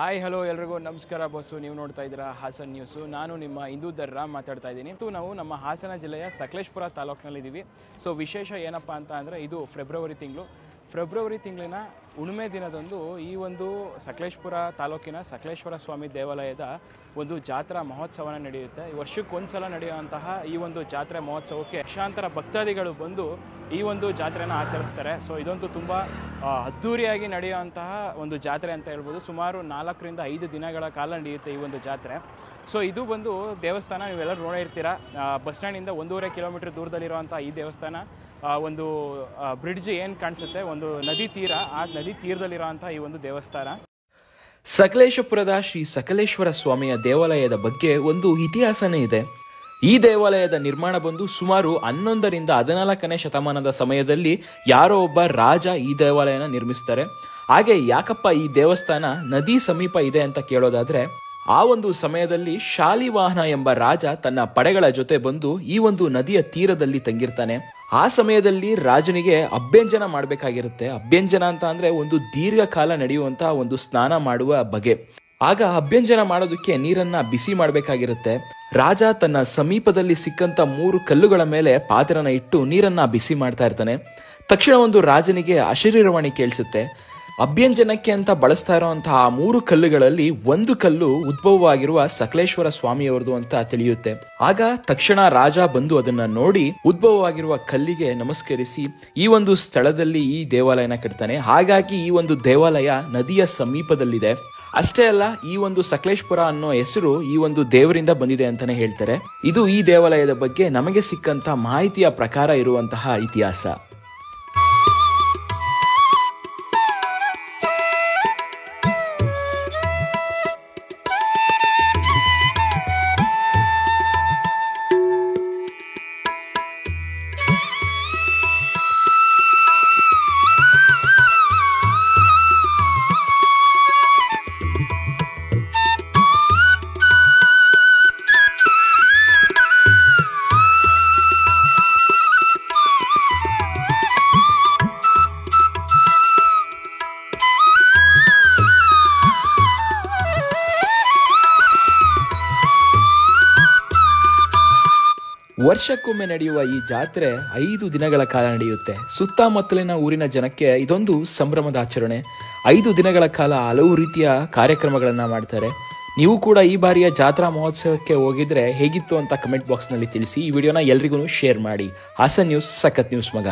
Hi hello ಎಲ್ರಿಗೂ. ನಮಸ್ಕಾರ bus ನೀವು ನೋಡ್ತಾ ಇದ್ದೀರಾ ಹಾಸನ್ ನ್ಯೂಸು ನಾನು ನಿಮ್ಮ ಹಿಂದೂ ದರ್ರ ಮಾತಾಡ್ತಾ ಇದ್ದೀನಿ. ಮತ್ತು ನಾವು ನಮ್ಮ ಹಾಸನ ಜಿಲ್ಲೆಯ ಸಕಲೇಶ್ಪುರ ತಾಲೂಕಿನಲ್ಲಿದ್ದೀವಿ. ಸೊ ವಿಶೇಷ ಏನಪ್ಪ ಅಂತ ಅಂದರೆ ಇದು ಫೆಬ್ರವರಿ ತಿಂಗಳು. ಫೆಬ್ರವರಿ ತಿಂಗಳಿನ ಉಣ್ಮೆ ದಿನದಂದು ಈ ಒಂದು ಸಕಲೇಶ್ಪುರ ತಾಲೂಕಿನ ಸಕಲೇಶ್ವರ ಸ್ವಾಮಿ ದೇವಾಲಯದ ಒಂದು ಜಾತ್ರಾ ಮಹೋತ್ಸವನ ನಡೆಯುತ್ತೆ. ವರ್ಷಕ್ಕೊಂದ್ಸಲ ನಡೆಯುವಂತಹ ಈ ಒಂದು ಜಾತ್ರೆ ಮಹೋತ್ಸವಕ್ಕೆ ಲಕ್ಷಾಂತರ ಭಕ್ತಾದಿಗಳು ಬಂದು ಈ ಒಂದು ಜಾತ್ರೆನ ಆಚರಿಸ್ತಾರೆ. ಸೊ ಇದಂತೂ ತುಂಬ ಅದ್ಧೂರಿಯಾಗಿ ನಡೆಯುವಂತಹ ಒಂದು ಜಾತ್ರೆ ಅಂತ ಹೇಳ್ಬೋದು. ಸುಮಾರು ನಾಲ್ಕರಿಂದ ಐದು ದಿನಗಳ ಕಾಲ ನಡೆಯುತ್ತೆ ಈ ಒಂದು ಜಾತ್ರೆ. ಸೊ ಇದು ಬಂದು ದೇವಸ್ಥಾನ, ನೀವೆಲ್ಲರೂ ನೋಡಿರ್ತೀರ ಬಸ್ ಸ್ಟ್ಯಾಂಡಿಂದ ಒಂದೂವರೆ ಕಿಲೋಮೀಟರ್ ದೂರದಲ್ಲಿರುವಂಥ ಈ ದೇವಸ್ಥಾನ. ಒಂದು ಬ್ರಿಡ್ಜ್ ಏನು ಕಾಣಿಸುತ್ತೆ? ಒಂದು ನದಿ ತೀರ, ಆ ನದಿ ತೀರದಲ್ಲಿರುವಂತಹ ಈ ಒಂದು ದೇವಸ್ಥಾನ. ಸಕಲೇಶಪುರದ ಶ್ರೀ ಸಕಲೇಶ್ವರ ಸ್ವಾಮಿಯ ದೇವಾಲಯದ ಬಗ್ಗೆ ಒಂದು ಇತಿಹಾಸನೇ ಇದೆ. ಈ ದೇವಾಲಯದ ನಿರ್ಮಾಣ ಬಂದು ಸುಮಾರು ಹನ್ನೊಂದರಿಂದ ಹದಿನಾಲ್ಕನೇ ಶತಮಾನದ ಸಮಯದಲ್ಲಿ ಯಾರೋ ಒಬ್ಬ ರಾಜ ಈ ದೇವಾಲಯನ ನಿರ್ಮಿಸ್ತಾರೆ. ಹಾಗೆ ಯಾಕಪ್ಪ ಈ ದೇವಸ್ಥಾನ ನದಿ ಸಮೀಪ ಇದೆ ಅಂತ ಕೇಳೋದಾದ್ರೆ, ಆ ಒಂದು ಸಮಯದಲ್ಲಿ ಶಾಲಿವಾಹನ ಎಂಬ ರಾಜ ತನ್ನ ಪಡೆಗಳ ಜೊತೆ ಬಂದು ಈ ಒಂದು ನದಿಯ ತೀರದಲ್ಲಿ ತಂಗಿರ್ತಾನೆ. ಆ ಸಮಯದಲ್ಲಿ ರಾಜನಿಗೆ ಅಭ್ಯಂಜನ ಮಾಡಬೇಕಾಗಿರುತ್ತೆ. ಅಭ್ಯಂಜನ ಅಂತ ಅಂದ್ರೆ ಒಂದು ದೀರ್ಘಕಾಲ ನಡೆಯುವಂತಹ ಒಂದು ಸ್ನಾನ ಮಾಡುವ ಬಗೆ. ಆಗ ಅಭ್ಯಂಜನ ಮಾಡೋದಕ್ಕೆ ನೀರನ್ನ ಬಿಸಿ ಮಾಡಬೇಕಾಗಿರುತ್ತೆ. ರಾಜ ತನ್ನ ಸಮೀಪದಲ್ಲಿ ಸಿಕ್ಕಂತ ಮೂರು ಕಲ್ಲುಗಳ ಮೇಲೆ ಪಾತ್ರನ ಇಟ್ಟು ನೀರನ್ನ ಬಿಸಿ ಮಾಡ್ತಾ ಇರ್ತಾನೆ. ತಕ್ಷಣ ಒಂದು ರಾಜನಿಗೆ ಅಶರೀರವಾಣಿ ಕೇಳಿಸುತ್ತೆ. ಅಭ್ಯಂಜನಕ್ಕೆ ಅಂತ ಬಳಸ್ತಾ ಇರುವಂತಹ ಆ ಮೂರು ಕಲ್ಲುಗಳಲ್ಲಿ ಒಂದು ಕಲ್ಲು ಉದ್ಭವವಾಗಿರುವ ಸಕಲೇಶ್ವರ ಸ್ವಾಮಿಯವರದು ಅಂತ ತಿಳಿಯುತ್ತೆ. ಆಗ ತಕ್ಷಣ ರಾಜ ಬಂದು ಅದನ್ನ ನೋಡಿ ಉದ್ಭವವಾಗಿರುವ ಕಲ್ಲಿಗೆ ನಮಸ್ಕರಿಸಿ ಈ ಒಂದು ಸ್ಥಳದಲ್ಲಿ ಈ ದೇವಾಲಯನ ಕಟ್ತಾನೆ. ಹಾಗಾಗಿ ಈ ಒಂದು ದೇವಾಲಯ ನದಿಯ ಸಮೀಪದಲ್ಲಿದೆ. ಅಷ್ಟೇ ಅಲ್ಲ, ಈ ಒಂದು ಸಕಲೇಶ್ಪುರ ಅನ್ನೋ ಹೆಸರು ಈ ಒಂದು ದೇವರಿಂದ ಬಂದಿದೆ ಅಂತಾನೆ ಹೇಳ್ತಾರೆ. ಇದು ಈ ದೇವಾಲಯದ ಬಗ್ಗೆ ನಮಗೆ ಸಿಕ್ಕಂತ ಮಾಹಿತಿಯ ಪ್ರಕಾರ ಇರುವಂತಹ ಇತಿಹಾಸ. ವರ್ಷಕ್ಕೊಮ್ಮೆ ನಡೆಯುವ ಈ ಜಾತ್ರೆ ಐದು ದಿನಗಳ ಕಾಲ ನಡೆಯುತ್ತೆ. ಸುತ್ತಮುತ್ತಲಿನ ಊರಿನ ಜನಕ್ಕೆ ಇದೊಂದು ಸಂಭ್ರಮದ ಆಚರಣೆ. ಐದು ದಿನಗಳ ಕಾಲ ಹಲವು ರೀತಿಯ ಕಾರ್ಯಕ್ರಮಗಳನ್ನು ಮಾಡ್ತಾರೆ. ನೀವು ಕೂಡ ಈ ಬಾರಿಯ ಜಾತ್ರಾ ಮಹೋತ್ಸವಕ್ಕೆ ಹೋಗಿದ್ರೆ ಹೇಗಿತ್ತು ಅಂತ ಕಮೆಂಟ್ ಬಾಕ್ಸ್ನಲ್ಲಿ ತಿಳಿಸಿ. ಈ ವಿಡಿಯೋನ ಎಲ್ರಿಗೂ ಶೇರ್ ಮಾಡಿ. ಹಾಸನ್ ನ್ಯೂಸ್, ಸಖತ್ ನ್ಯೂಸ್ ಮಗ.